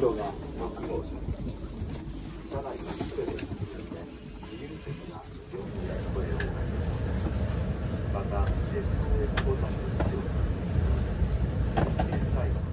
後ろが6号車車内が全て自由的な業務や声をまた SNS ボタンの使用現在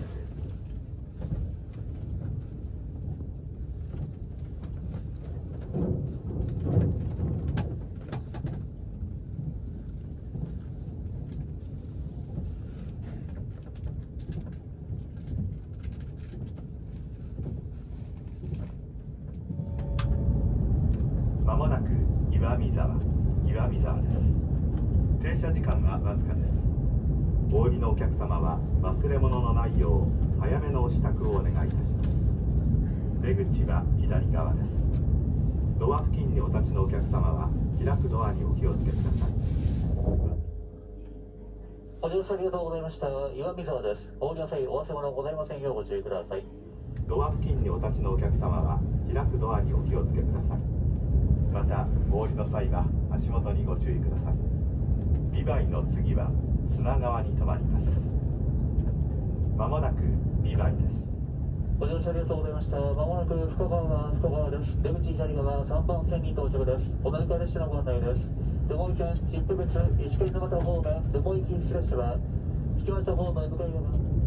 まもなく岩見沢岩見沢です停車時間はわずかですお降りのお客様は忘れ物のないよう早めのお支度をお願いいたします。出口は左側です。ドア付近にお立ちのお客様は開くドアにお気をつけください。ご乗車ありがとうございました。岩見沢です。お降りの際、お忘れ物ございませんようご注意ください。ドア付近にお立ちのお客様は開くドアにお気をつけください。またお降りの際は足元にご注意ください。ビバイの次は砂川に停まりますまもなく2番ですご乗車ありがとうございました。まもなく福川は深川です。出口左側3番線に到着です。お乗り換え列車のご案内です。留萌線チップ別石狩沼田方面留萌行き列車は引きました方面向かい側。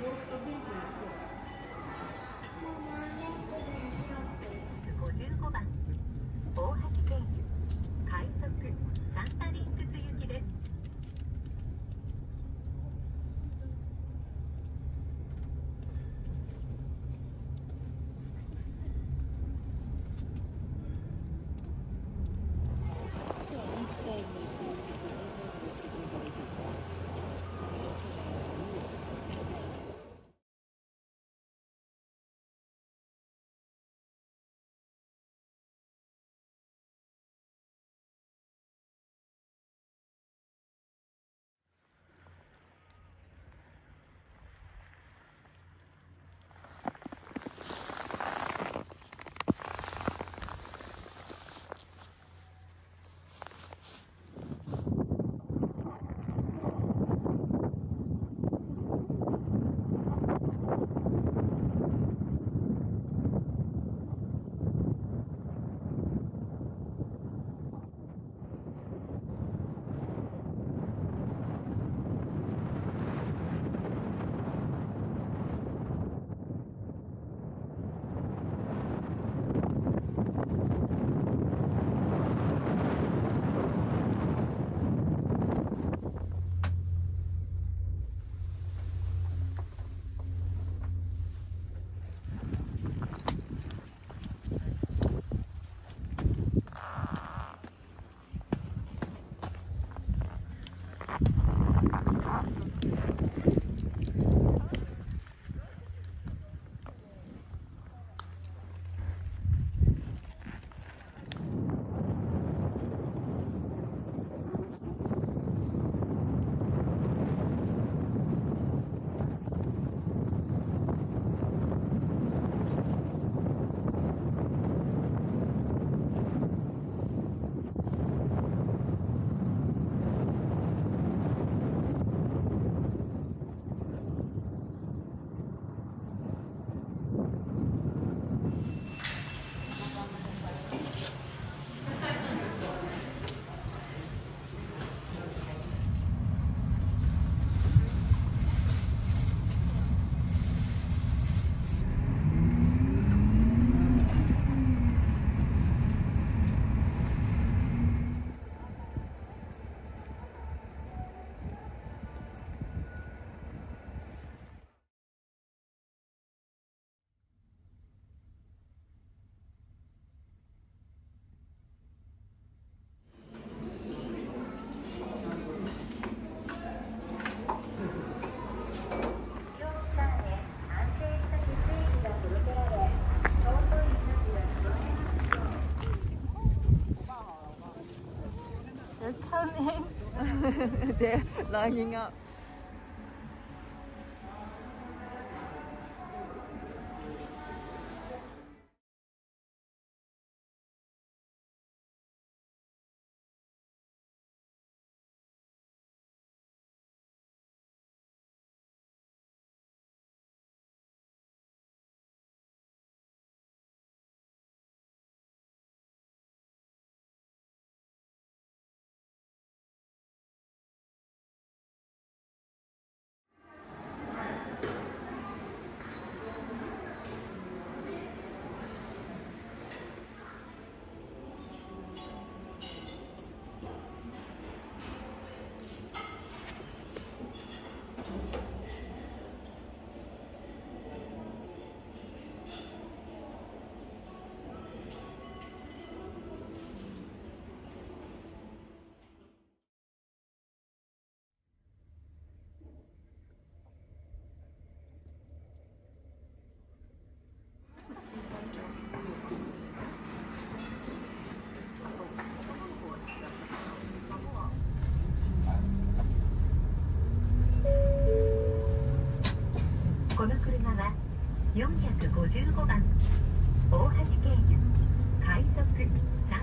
55番。大橋てランンアップ455番。大橋経由快速。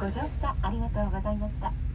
ご乗車ありがとうございました。